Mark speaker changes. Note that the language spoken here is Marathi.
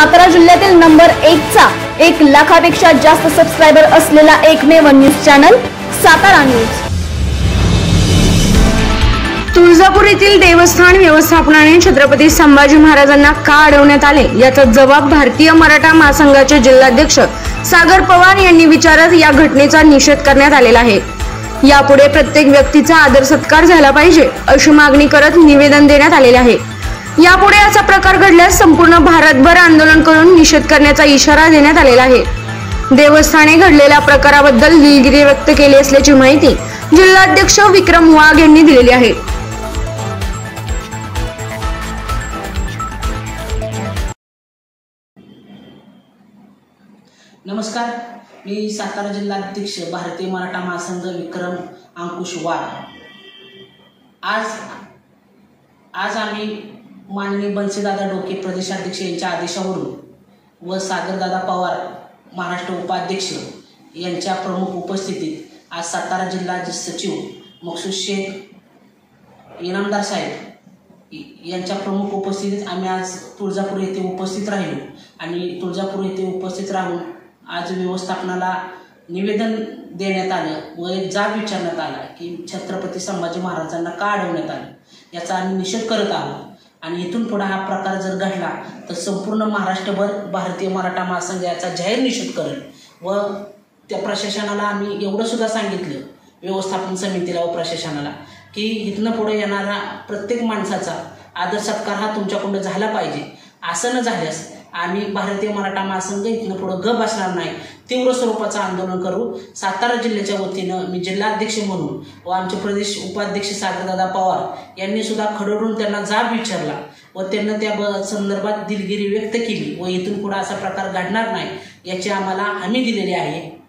Speaker 1: सातारा जिल्ह्यातील नंबर एकचा एक लाखापेक्षा जास्त सबस्क्रायबर असलेला एकमेव news channel Satara news
Speaker 2: Tuljapur येथील देवस्थान व्यवस्थापनाने छत्रपती संभाजी महाराजांना का अडवण्यात आले? याचा जबाब भारतीय मराठा महासंघाचे जिल्हाध्यक्ष सागर पवार यांनी विचारत या घटनेचा निषेध करण्यात आलेला आहे. यापुढे प्रत्येक व्यक्तीचा आदर सत्कार झाला पाहिजे अशी मागणी करत निवेदन देण्यात आलेले आहे. यापुढे असा प्रकार घडल्यास संपूर्ण भारतभर आंदोलन करून निषेध करण्याचा इशारा देण्यात आलेला आहे. देवस्थाने घडलेल्या प्रकाराबद्दल दिलगिरी व्यक्त केली असल्याची माहिती जिल्हाध्यक्ष विक्रम वाघ यांनी दिलेली आहे.
Speaker 3: नमस्कार. मी सातारा जिल्हाध्यक्ष भारतीय मराठा महासंघ विक्रम अंकुश वाघ. आज आज आम्ही माननीय बन्सीदादा डोके प्रदेशाध्यक्ष यांच्या आदेशावरून व सागरदादा पवार महाराष्ट्र उपाध्यक्ष यांच्या प्रमुख उपस्थितीत आज सातारा जिल्हा सचिव मकसूद शेख इनामदार साहेब यांच्या प्रमुख उपस्थितीत आम्ही आज तुळजापूर येथे उपस्थित राहिलो आणि तुळजापूर येथे उपस्थित राहून आज व्यवस्थापनाला निवेदन देण्यात आलं व एक जाब विचारण्यात आला की छत्रपती संभाजी महाराजांना का अडवण्यात आलं याचा आम्ही निषेध करत आहोत. आणि इथून पुढे हा प्रकार जर घडला तर संपूर्ण महाराष्ट्रभर भारतीय मराठा महासंघ याचा जाहीर निषेध करेल. व त्या प्रशासनाला आम्ही एवढं सुद्धा सांगितलं व्यवस्थापन समितीला व प्रशासनाला की इथनं पुढे येणारा प्रत्येक माणसाचा आदर सत्कार हा तुमच्याकडून झाला पाहिजे. असं न झाल्यास आम्ही भारतीय मराठा महासंघ इथनं पुढं ग बसणार नाही. तीव्र स्वरूपाचं आंदोलन करू. सातारा जिल्ह्याच्या वतीनं मी जिल्हाध्यक्ष म्हणून व आमचे प्रदेश उपाध्यक्ष सागरदादा पवार यांनी सुद्धा खडडून त्यांना जाब विचारला व त्यांना त्या ब- संदर्भात दिलगिरी व्यक्त केली व इथून पुढे असा प्रकार घडणार नाही याची आम्हाला हमी दिलेली आहे.